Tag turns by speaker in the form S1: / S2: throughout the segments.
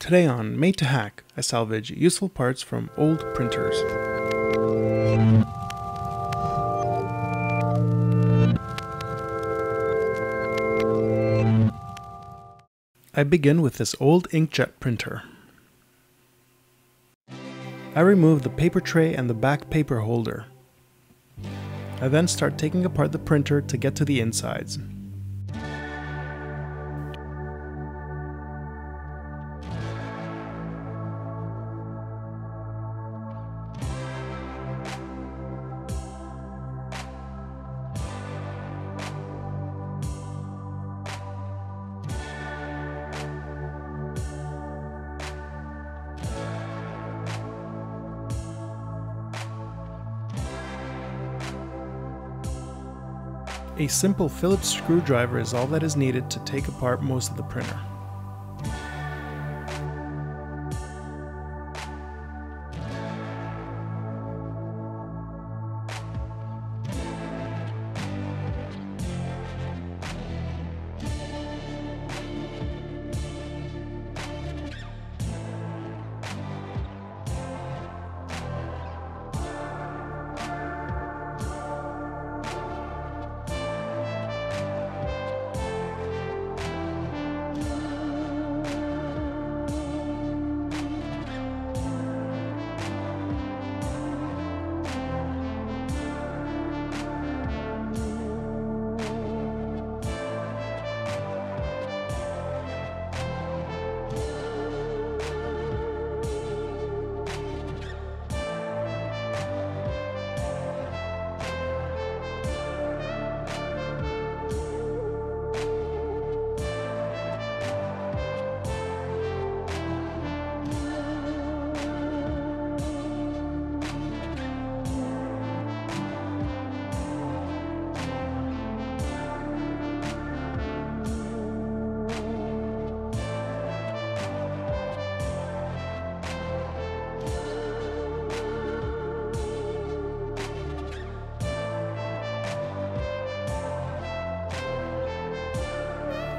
S1: Today on Made 2 Hack, I salvage useful parts from old printers. I begin with this old inkjet printer. I remove the paper tray and the back paper holder. I then start taking apart the printer to get to the insides. A simple Phillips screwdriver is all that is needed to take apart most of the printer.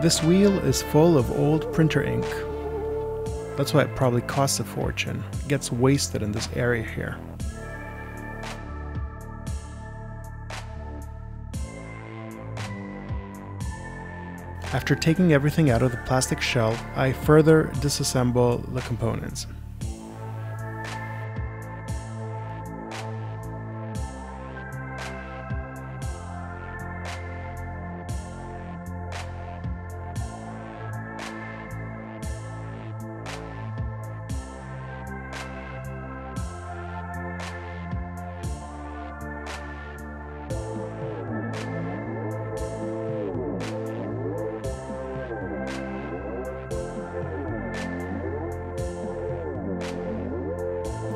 S1: This wheel is full of old printer ink. That's why it probably costs a fortune. It gets wasted in this area here. After taking everything out of the plastic shell, I further disassemble the components.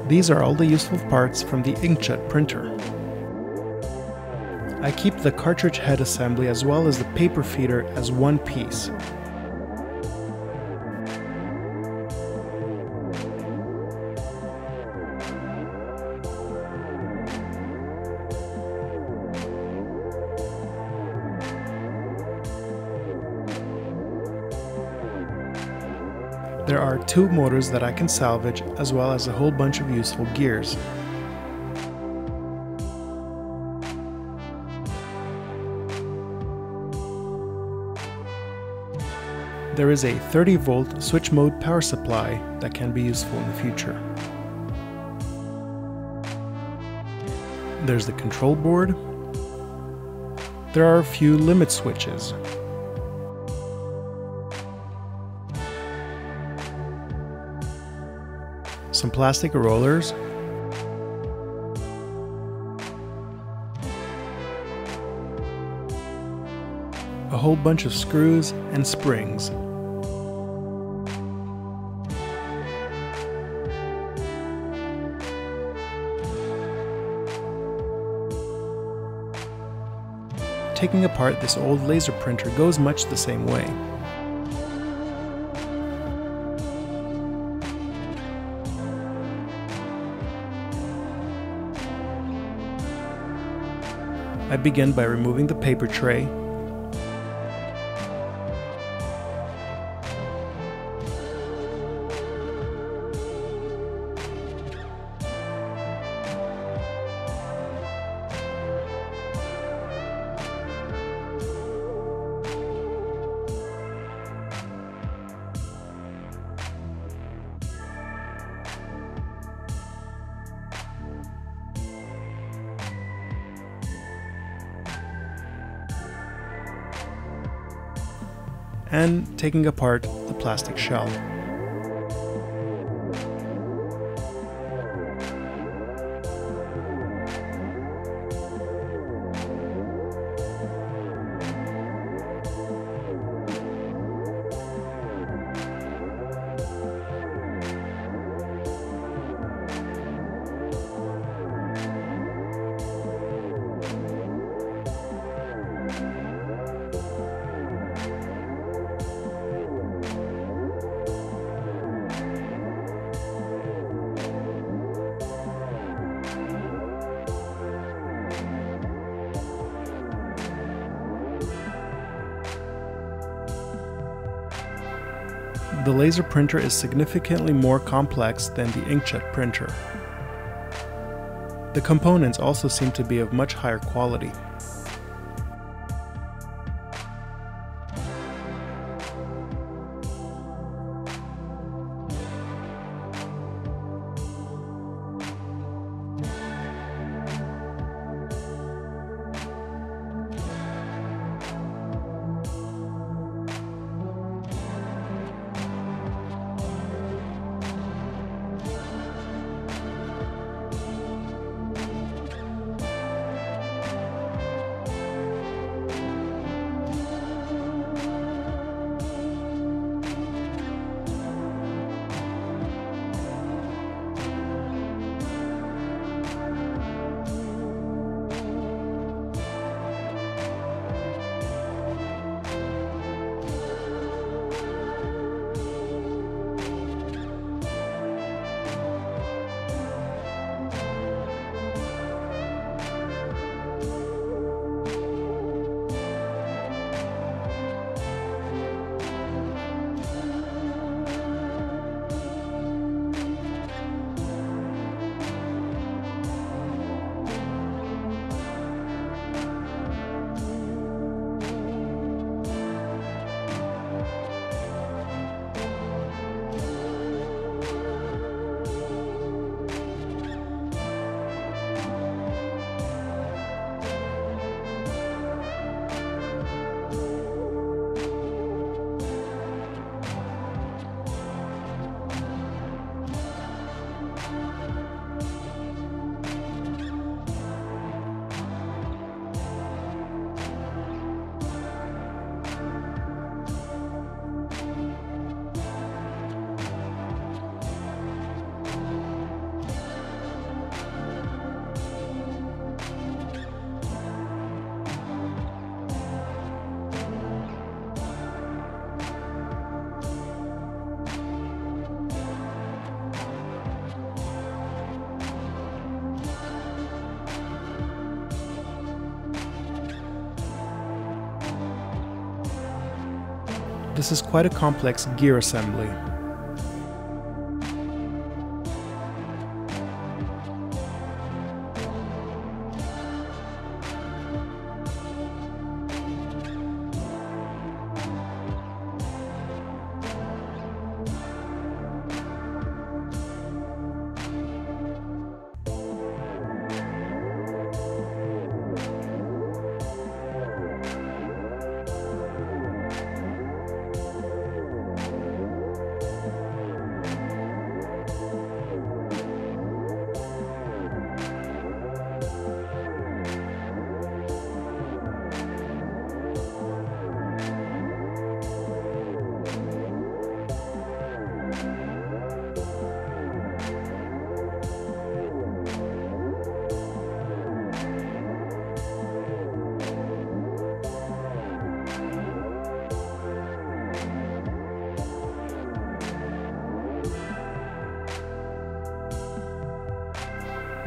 S1: These are all the useful parts from the inkjet printer. I keep the cartridge head assembly as well as the paper feeder as one piece. There are two motors that I can salvage as well as a whole bunch of useful gears. There is a 30 volt switch mode power supply that can be useful in the future. There's the control board. There are a few limit switches. Some plastic rollers. A whole bunch of screws and springs. Taking apart this old laser printer goes much the same way. I begin by removing the paper tray. And taking apart the plastic shell. The laser printer is significantly more complex than the inkjet printer. The components also seem to be of much higher quality. This is quite a complex gear assembly.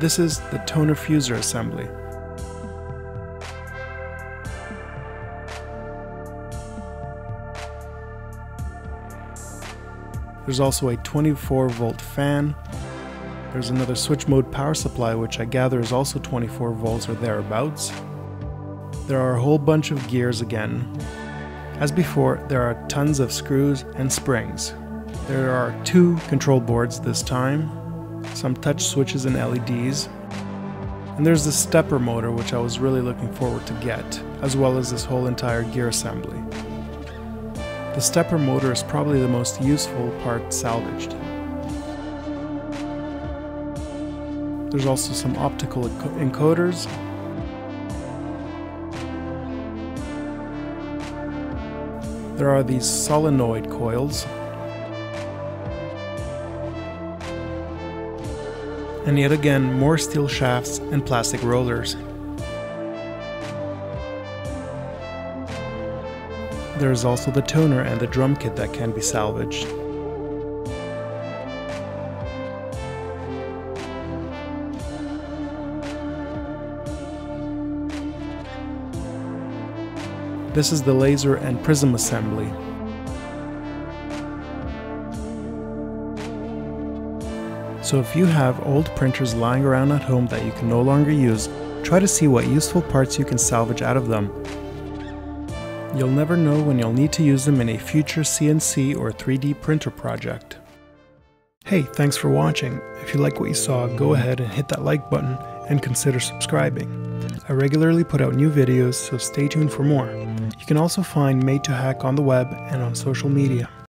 S1: This is the toner fuser assembly. There's also a 24 volt fan. There's another switch mode power supply which I gather is also 24 volts or thereabouts. There are a whole bunch of gears again. As before, there are tons of screws and springs. There are two control boards this time, some touch switches and LEDs. And there's the stepper motor which I was really looking forward to get, as well as this whole entire gear assembly. The stepper motor is probably the most useful part salvaged. There's also some optical encoders. There are these solenoid coils. And yet again, more steel shafts and plastic rollers. There is also the toner and the drum kit that can be salvaged. This is the laser and prism assembly. So if you have old printers lying around at home that you can no longer use, try to see what useful parts you can salvage out of them You'll never know when you'll need to use them in a future CNC or 3D printer project. Hey, thanks for watching. If you like what you saw, go ahead and hit that like button and consider subscribing. I regularly put out new videos, so stay tuned for more. You can also find Made 2 Hack on the web and on social media.